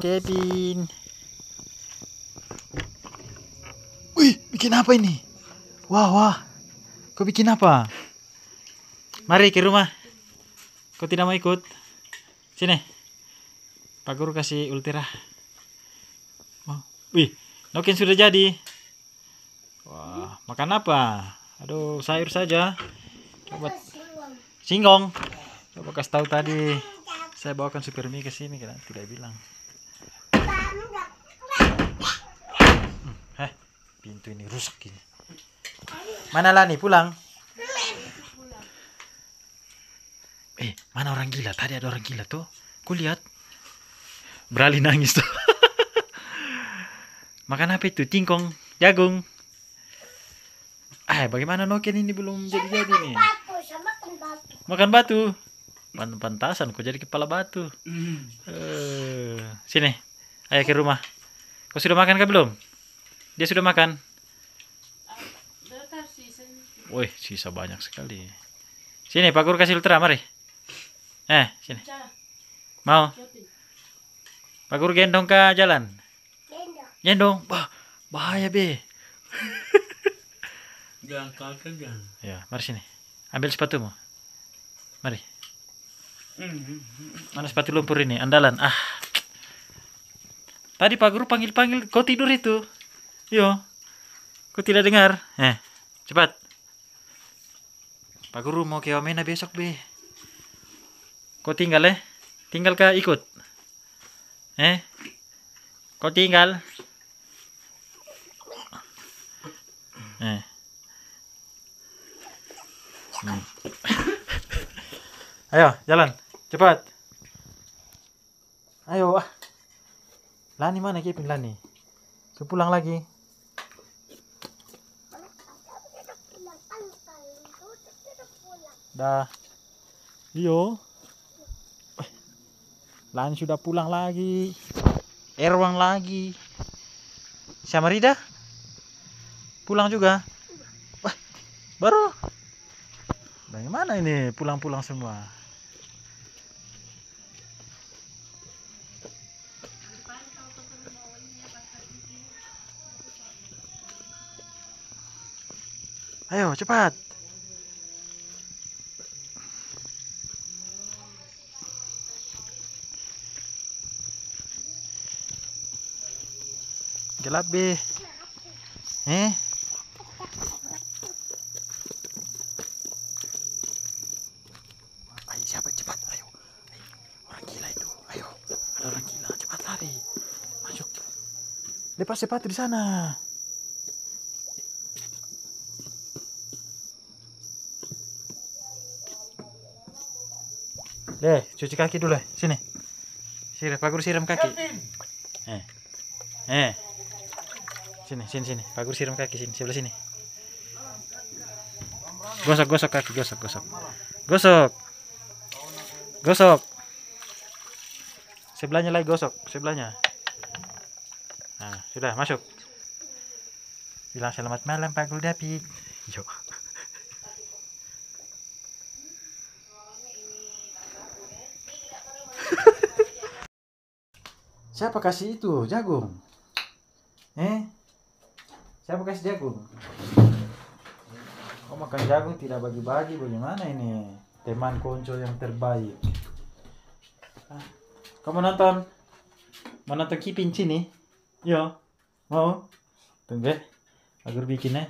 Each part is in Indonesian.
Kevin. Wih, bikin apa ini? Wah, wah. Kau bikin apa? Mari ke rumah. Kau tidak mau ikut? Sini. Pak Guru kasih ultira. Oh. Wih, noken sudah jadi. Wah, makan apa? Aduh, sayur saja. Coba singkong. Coba kasih tahu tadi. Saya bawakan super mie ke sini, tidak bilang. Eh, pintu ini rusak ini. Mana Lani pulang? Eh, mana orang gila? Tadi ada orang gila tuh. Ku lihat. Beralih nangis tuh. Makan apa itu? Tingkong, jagung. Eh, bagaimana Noken ini belum jadi-jadi nih? Makan batu. Pan pantasan kok jadi kepala batu. Eh, sini. Ayo ke rumah. Kau sudah makan kah belum? Dia sudah makan. Wih, sisa banyak sekali. Sini, Pak Guru kasih ultra, mari. Eh, sini. Mau? Pak Guru gendong ke jalan. Gendong. Bah, bahaya, Be. Jangan kakak jangan. Ya, mari sini. Ambil sepatumu. Mari. Mana sepatu lumpur ini? Andalan. Ah. Tadi Pak Guru panggil-panggil, kau tidur itu. Yo. Kau tidak dengar? Eh, cepat. Pak Guru mau ke Wamena besok, Be. Kau tinggal eh? Tinggal kah ikut? Eh? Kau tinggal? Eh. Hmm. Ayo, jalan. Cepat. Ayo. Lani mana Kevin Lani? Sudah pulang lagi. Dah. Iyo. Eh, Lani sudah pulang lagi. Erwang lagi. Syamarida? Pulang juga? Wah, baru. Bagaimana ini pulang-pulang semua? Ayo, cepat. Gelap, Be. Eh? Ayo, siapa cepat? Ayo. Orang gila itu. Ayo. Ada orang gila. Cepat lari. Masuk. Lepas sepatu di sana. Deh, cuci kaki dulu. eh. Sini. Siram, Pak Guru siram kaki. Eh. Eh. Sini, sini, sini. Pak Guru siram kaki sini, sebelah sini. Gosok, gosok kaki, gosok, gosok. Gosok. Gosok. Sebelahnya lagi gosok, sebelahnya. Nah, sudah masuk. Bilang selamat malam Pak Guru Dapi. Yuk. Siapa kasih itu jagung? Eh? Siapa kasih jagung? Kau makan jagung tidak bagi-bagi bagaimana ini? Teman konco yang terbaik. Ah, Kau mau nonton? Mau nonton Kipin sini? Yo. Mau? Tunggu. Agar bikin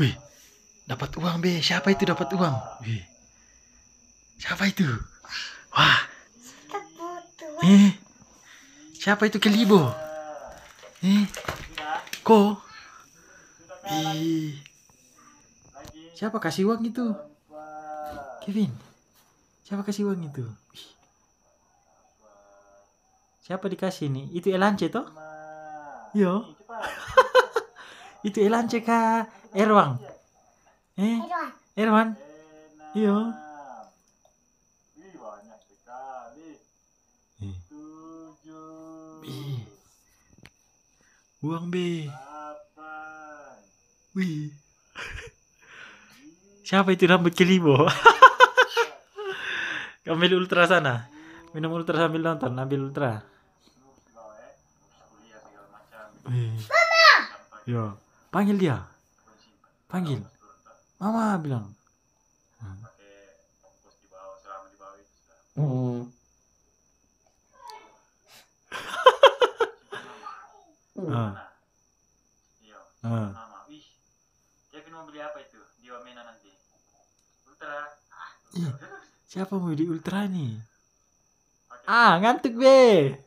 Wih, dapat uang be. Siapa itu dapat uang? Wih, siapa itu? Wah, eh, siapa itu Kelibo? Eh, ko? Eh, siapa kasih uang itu? Kevin, siapa kasih uang itu? Wih. Siapa dikasih nih? Itu Elance toh? Yo. itu Elance kah? Erwang. Eh? Erwan. Iya. Eh. Ih. Uang B. Wih. Siapa itu rambut kelibo? ambil ultra sana. Minum ultra sambil nonton, ambil ultra. Wih. Yo, panggil dia. Panggil. Mama bilang. Hmm. Ah. Ah. Mama, wih. Kevin mau beli apa itu? Di Wamena nanti. Ultra. Ih, siapa mau di ultra nih? Ah, ngantuk be.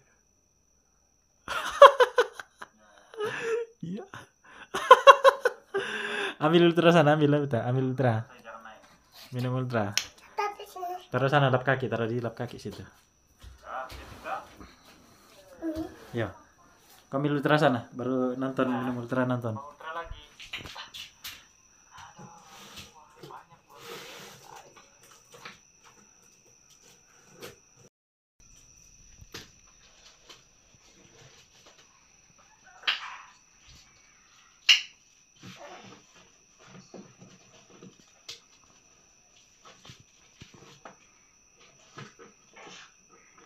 Ambil ultra sana, ambil ultra, ambil ultra. Minum ultra. Tapi sini. Taruh sana lap kaki, taruh di lap kaki situ. Ya. Kau ambil ultra sana, baru nonton minum ultra nonton. ultra lagi.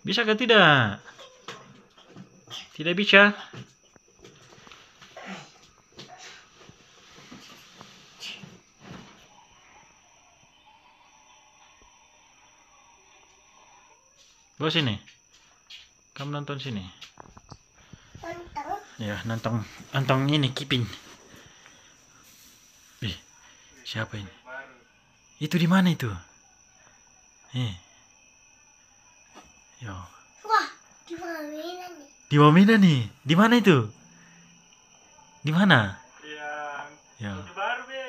Bisa ke tidak? Tidak bisa. Bawa sini. Kamu nonton sini. Tentang. Ya, nonton nonton ini kiping. Ih, siapa ini? Itu di mana itu? Eh. Yo. Wah, di mana nih? Di Wamena nih. Di mana itu? Di mana? Yang Ya. itu baru be.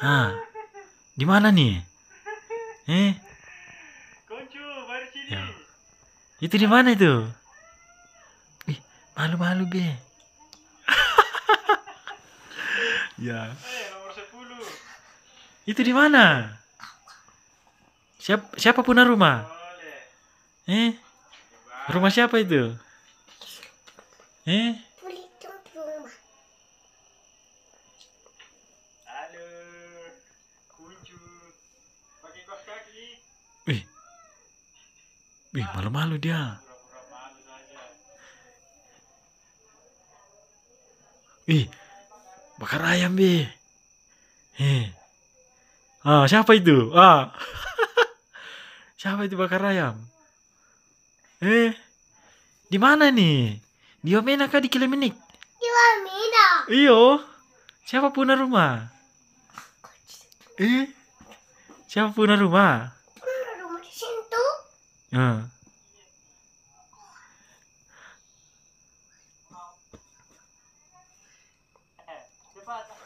Ah. Di mana nih? Eh, Koncu baru sini. Ya. itu di mana itu? Ih, malu-malu be. ya. Eh, nomor 10. Itu di mana? Siapa siapa punya rumah? Eh, rumah siapa itu? Eh, wih. Wih, malu-malu dia. Wih, bakar ayam be. Eh. Ah, siapa itu? Ah. siapa itu bakar ayam? Eh, di mana nih? Di Omena kah di Kileminik? Di mana? Iyo. Siapa punya rumah? Eh, siapa punya rumah? Rumah di situ. Cepat.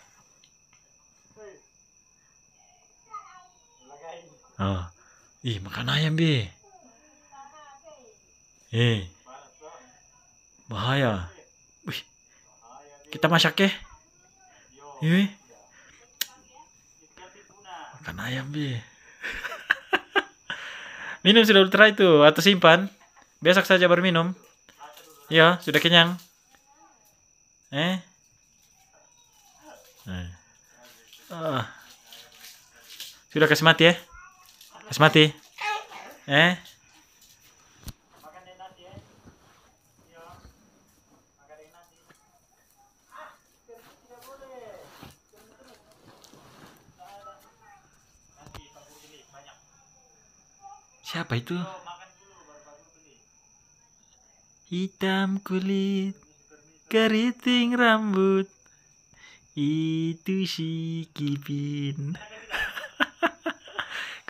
Ih, makan ayam be. Eh, bahaya. Wih, kita masak ya? Punah. makan ayam be. Minum sudah ultra itu atau simpan. Besok saja baru minum. Ya, sudah kenyang. Eh? Eh. Ah. Sudah kasih mati ya? Kasih mati. Eh? Siapa itu? Hitam kulit, keriting rambut. Itu si Kipin.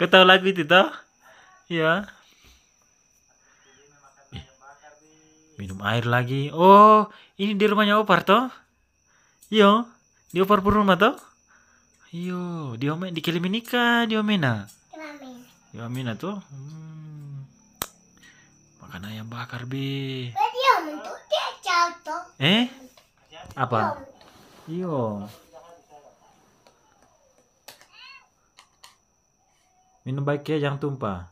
Kau tahu lagu itu toh? Ya. Minum air lagi. Oh, ini di rumahnya Opar toh? Iya, di Opar pun rumah toh? Iyo, di Ome di Kiliminika, di Omena. Di Omena tuh. Hmm. Makan ayam bakar be. Jatuh. Eh? Apa? Iyo. Minum baik ya, jangan tumpah.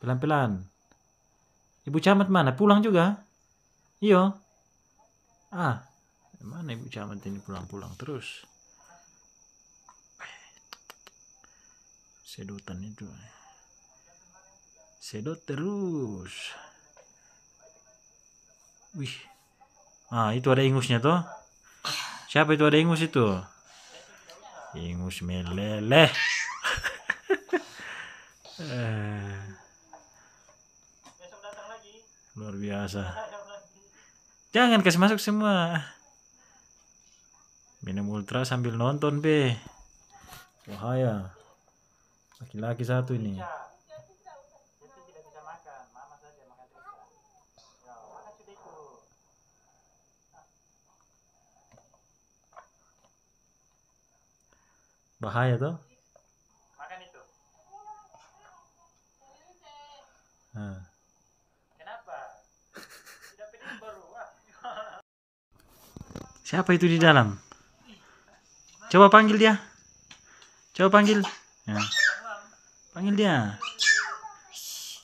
Pelan-pelan. Ibu camat mana? Pulang juga? Iyo. Ah. Mana ibu camat ini pulang-pulang terus? Sedotan itu. Sedot terus. Wih. Ah, itu ada ingusnya toh. Siapa itu ada ingus itu? Ingus meleleh. Eh, luar biasa. Jangan kasih masuk semua. Minum ultra sambil nonton, be. Bahaya. Laki-laki satu ini. Bisa. Jadi tidak bisa makan. Mama saja makan terus. Ya, makan sudah itu. Bahaya tuh. Makan itu. Nah. Kenapa? Tidak pengen baru. Wah. Siapa itu di dalam? Coba panggil dia. Coba panggil. Ya. Panggil dia.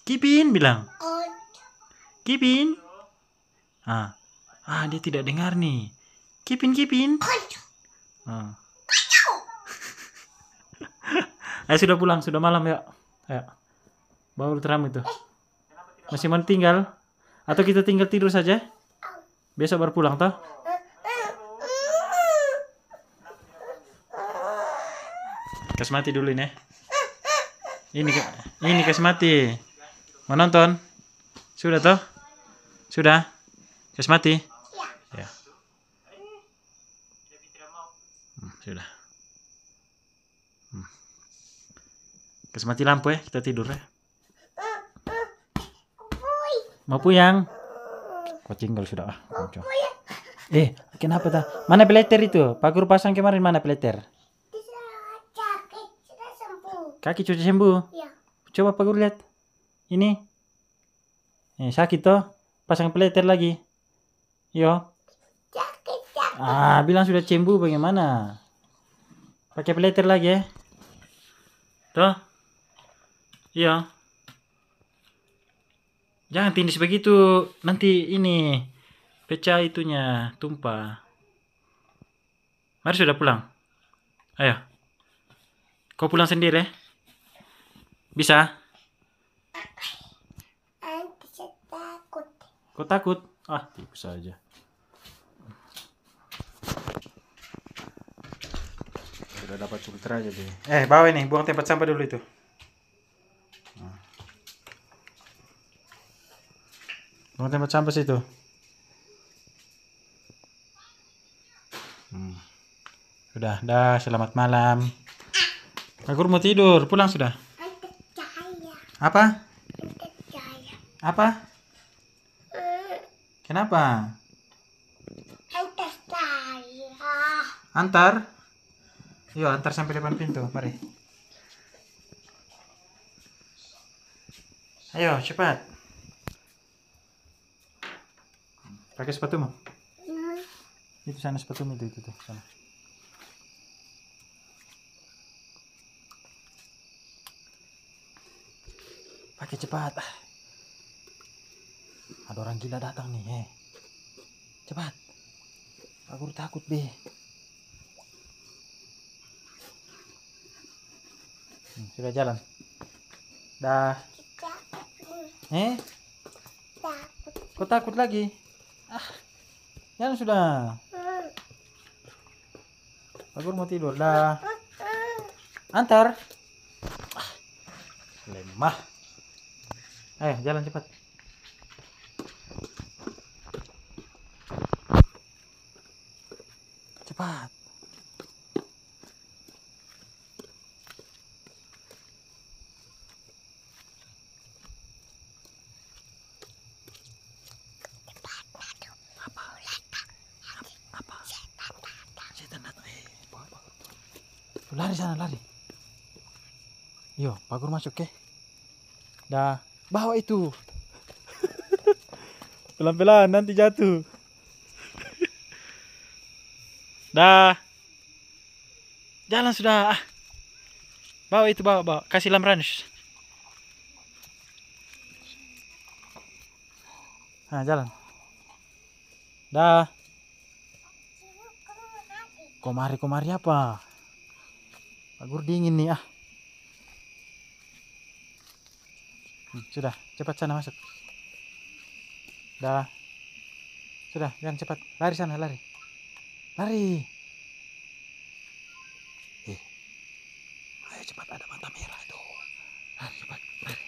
Kipin bilang. Kipin. Ah. Ah, dia tidak dengar nih. Kipin, Kipin. Ah. Ayo sudah pulang, sudah malam ya. Ayo. Bawa ultramu itu. Masih mau tinggal? Atau kita tinggal tidur saja? Besok baru pulang toh? Kasih mati dulu ini. ya. Ini Kak. ini kasih mati. Mau nonton? Sudah toh? Sudah? Kasih mati? Ya. Hmm, sudah. Hmm. Kasih mati lampu ya, kita tidur ya. Mau puyang? Kucing kalau sudah ah. Eh, kenapa dah? Mana peleter itu? Pak Guru pasang kemarin mana peleter? Bisa sakit. Sudah sembuh. Kaki cuci sembuh. Ya. Coba Pak Guru lihat. Ini. Eh, sakit toh? Pasang peleter lagi. Yo. Sakit sakit. Ah, bilang sudah sembuh bagaimana? Pakai peleter lagi ya. Toh? Iya. Jangan tindis begitu. Nanti ini pecah itunya, tumpah. Mari sudah pulang. Ayo. Kau pulang sendiri ya? Bisa? Kau takut? Ah, tipu saja. Sudah dapat ultra aja deh. Eh, bawa ini, buang tempat sampah dulu itu. Nah. Buang tempat sampah situ. Hmm. Sudah, dah, selamat malam. Aku mau tidur, pulang sudah. Apa? Apa? Kenapa? Nanti cahaya. Antar. Yuk, antar sampai depan pintu. Mari. Ayo, cepat. Pakai sepatumu. Hmm. Itu sana sepatumu itu, itu, tuh, sana. Pakai cepat. Ada orang gila datang nih, eh. Cepat. Aku takut, Be. Hmm, sudah jalan. Dah. Eh, Takut. kau takut lagi? Ah. Jalan sudah. Aku mau tidur. Dah. Antar. Ah, lemah. Ayo, jalan cepat. Cepat. Eh. Lari sana, lari. Yo, Pak Guru masuk ke. Dah, bawa itu. Pelan-pelan nanti jatuh. Dah. Jalan sudah. Ah. Bawa itu, bawa, bawa. Kasih lamranus. Nah, jalan. Dah. Komari komari apa? Pak Gur dingin nih ah. Sudah, cepat sana masuk. Dah. Sudah, jangan cepat. Lari sana, lari. Lari. Eh. Ayo cepat ada mata merah itu. Lari cepat, lari.